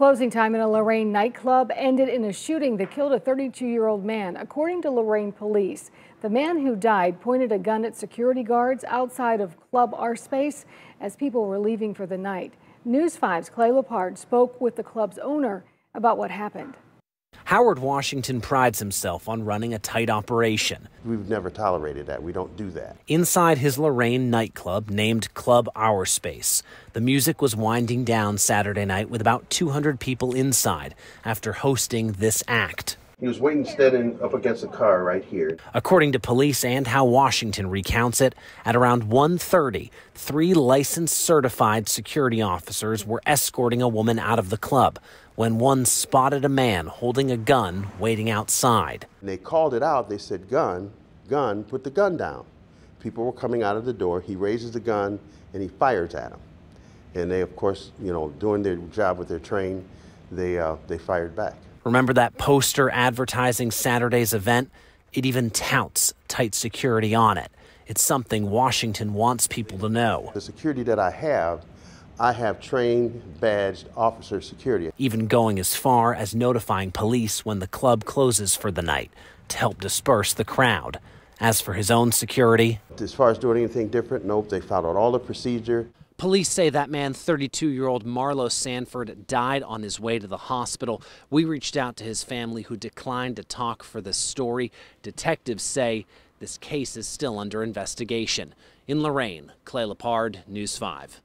Closing time in a Lorain nightclub ended in a shooting that killed a 32 year old man, according to Lorain police. The man who died pointed a gun at security guards outside of Club R Space as people were leaving for the night. News 5's Clay LePard spoke with the club's owner about what happened. Howard Washington prides himself on running a tight operation. We've never tolerated that. We don't do that. Inside his Lorain nightclub named Club Our Space, the music was winding down Saturday night with about 200 people inside after hosting this act. He was waiting standing up against a car right here. According to police and how Washington recounts it, at around 1:30, three licensed certified security officers were escorting a woman out of the club when one spotted a man holding a gun waiting outside. They called it out. They said, "Gun, gun, put the gun down." People were coming out of the door. He raises the gun and he fires at them. And they, of course, you know, doing their job with their train, they uh, they fired back. Remember that poster advertising Saturday's event? It even touts tight security on it. It's something Washington wants people to know. The security that I have, I have trained, badged officer security. Even going as far as notifying police when the club closes for the night to help disperse the crowd. As for his own security, as far as doing anything different, nope, they followed all the procedure. Police say that man, 32 year old Marlo Sanford, died on his way to the hospital. We reached out to his family, who declined to talk for this story. Detectives say this case is still under investigation. In Lorain, Clay LePard, News 5.